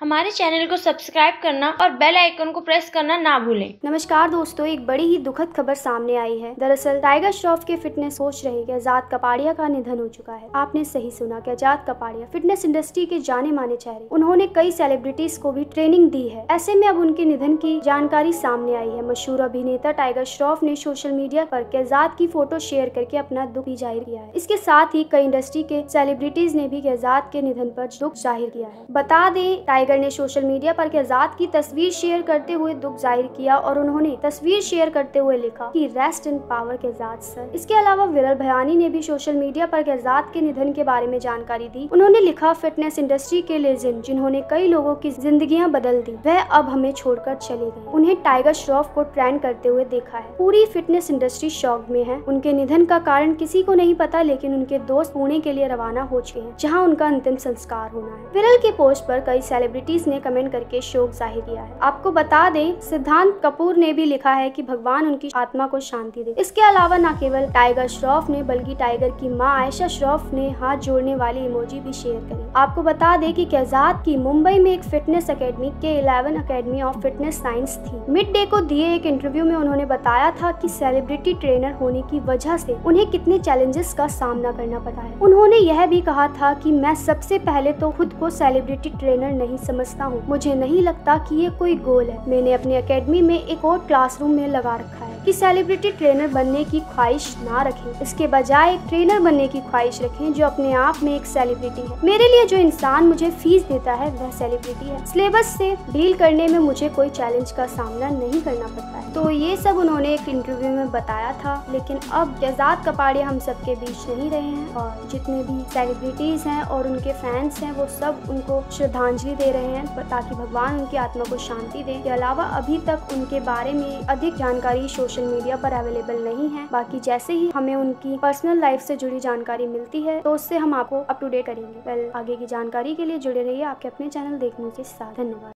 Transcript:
हमारे चैनल को सब्सक्राइब करना और बेल आइकन को प्रेस करना ना भूलें। नमस्कार दोस्तों, एक बड़ी ही दुखद खबर सामने आई है। दरअसल, टाइगर श्रॉफ के फिटनेस कोच रहे आज़ाद कपाड़िया का निधन हो चुका है। आपने सही सुना कि आज़ाद कपाड़िया फिटनेस इंडस्ट्री के जाने माने चेहरे। उन्होंने कई सेलिब्रिटीज को भी ट्रेनिंग दी है। ऐसे में अब उनके निधन की जानकारी सामने आई है। मशहूर अभिनेता टाइगर श्रॉफ ने सोशल मीडिया पर आज़ाद की फ़ोटो शेयर करके अपना दुख भी ज़ाहिर किया है। इसके साथ ही कई इंडस्ट्री के सेलिब्रिटीज ने भी आज़ाद के निधन पर दुख ज़ाहिर किया है। बता दें, टाइगर टाइगर ने सोशल मीडिया पर आज़ाद की तस्वीर शेयर करते हुए दुख ज़ाहिर किया और उन्होंने तस्वीर शेयर करते हुए लिखा कि रेस्ट इन पावर के आज़ाद सर इसके अलावा विरल भयानी ने भी सोशल मीडिया पर आज़ाद के निधन के बारे में जानकारी दी। उन्होंने लिखा, फिटनेस इंडस्ट्री के लेजेंड जिन्होंने कई लोगों की ज़िंदगी बदल दी, वह अब हमें छोड़कर चले गए। उन्हें टाइगर श्रॉफ को ट्रेंड करते हुए देखा है। पूरी फिटनेस इंडस्ट्री शौक में है। उनके निधन का कारण किसी को नहीं पता, लेकिन उनके दोस्त पुणे के लिए रवाना हो चुके हैं, जहाँ उनका अंतिम संस्कार होना है। विरल के पोस्ट पर कई सेलिब्रिटी सेलिब्रिटीज ने कमेंट करके शोक ज़ाहिर किया है। आपको बता दें, सिद्धांत कपूर ने भी लिखा है कि भगवान उनकी आत्मा को शांति दे। इसके अलावा न केवल टाइगर श्रॉफ ने, बल्कि टाइगर की माँ आयशा श्रॉफ ने हाथ जोड़ने वाली इमोजी भी शेयर करी। आपको बता दें कि कैजाद की मुंबई में एक फिटनेस अकेडमी के eleven academy of fitness science थी। मिड डे को दिए एक इंटरव्यू में उन्होंने बताया था कि सेलिब्रिटी ट्रेनर होने की वजह से उन्हें कितने चैलेंजेस का सामना करना पड़ा है। उन्होंने यह भी कहा था कि मैं सबसे पहले तो खुद को सेलिब्रिटी ट्रेनर नहीं समझता हूँ। मुझे नहीं लगता कि ये कोई गोल है। मैंने अपनी अकेडमी में एक और क्लासरूम में लगा रखा है कि सेलिब्रिटी ट्रेनर बनने की ख्वाहिश ना रखें। इसके बजाय एक ट्रेनर बनने की ख्वाहिश रखें जो अपने आप में एक सेलिब्रिटी है। मेरे लिए जो इंसान मुझे फ़ीस देता है, वह सेलिब्रिटी है। सिलेबस से डील करने में मुझे कोई चैलेंज का सामना नहीं करना पड़ता है। तो ये सब उन्होंने एक इंटरव्यू में बताया था, लेकिन अब एजाद कपाड़े हम सबके बीच नहीं रहे हैं और जितने भी सेलिब्रिटीज हैं और उनके फैंस हैं, वो सब उनको श्रद्धांजलि दे रहे हैं ताकि भगवान उनकी आत्मा को शांति दे। के अलावा अभी तक उनके बारे में अधिक जानकारी सोशल मीडिया पर अवेलेबल नहीं है। बाकी जैसे ही हमें उनकी पर्सनल लाइफ से जुड़ी जानकारी मिलती है तो उससे हम आपको अप टू डेट करेंगे। वेल आगे की जानकारी के लिए जुड़े रहिए आपके अपने चैनल देखने के साथ। धन्यवाद।